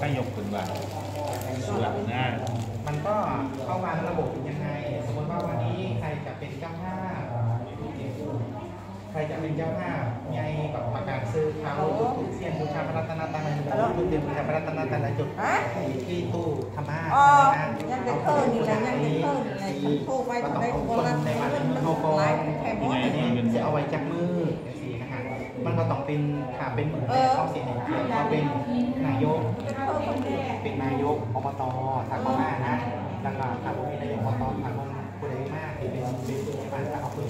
ถ้ายกขึ้นว่าส่วนหน้ามันก็เข้าวาระบบยังไง สมมติว่าวันนี้ใครจะเป็นเจ้าภาพใครจะเป็นเจ้าภาพไงแบบประกาศซื้อเขาทุกเสียนบูชาพระรัตนตรัยจุดเด่นบูชาพระรัตนตรัยจุดที่ตู้ธรรมะยังจะเพิ่มนี่แหละยังจะเพิ่มนี่แหละฉันโทรไปต้องได้เอาคนละเงินมันหลายแค่หมดจะเอาไว้จากมือ มันก็ต้องเป็นค่ะเป็นเหมือนแม่ข้อเสียงเขียนเขาเป็นนายก เป็นนายกอบตทางพม่านะแล้วก็ทางพวกนี้นายกอบตทางคนผู้ใดมากที่เป็นเป็นผู้ใหญ่บ้านก็เอาผู้ใหญ่บ้านก่อน